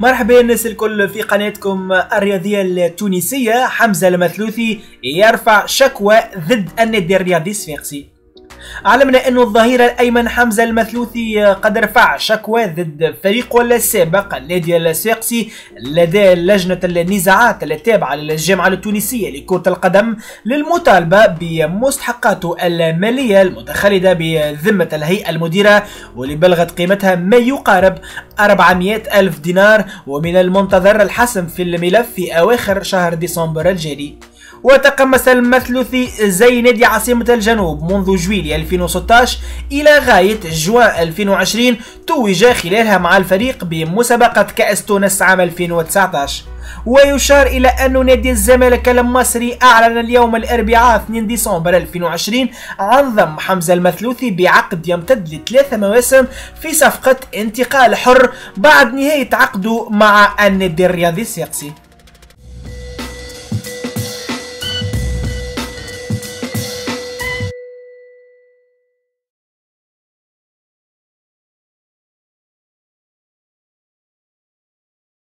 مرحبا الناس الكل في قناتكم الرياضية التونسية. حمزة المثلوثي يرفع شكوى ضد النادي الرياضي الصفاقسي. علمنا أن الظهير الأيمن حمزة المثلوثي قد رفع شكوى ضد فريقه السابق النادي الساقسي لدى لجنة النزاعات التابعة للجامعة التونسية لكرة القدم للمطالبة بمستحقاته المالية المتخلدة بذمة الهيئة المديرة واللي بلغت قيمتها ما يقارب 400 ألف دينار ومن المنتظر الحسم في الملف في أواخر شهر ديسمبر الجاري. وتقمص زي نادي عاصمة الجنوب منذ جويلية 2016 إلى غاية جوان 2020 توج خلالها مع الفريق بمسابقة كأس تونس عام 2019 ويشار إلى أن نادي الزمالك المصري أعلن اليوم الأربعاء 2 ديسمبر 2020 عن ضم حمزة المثلوثي بعقد يمتد لثلاث مواسم في صفقة انتقال حر بعد نهاية عقده مع النادي الرياضي السيقسي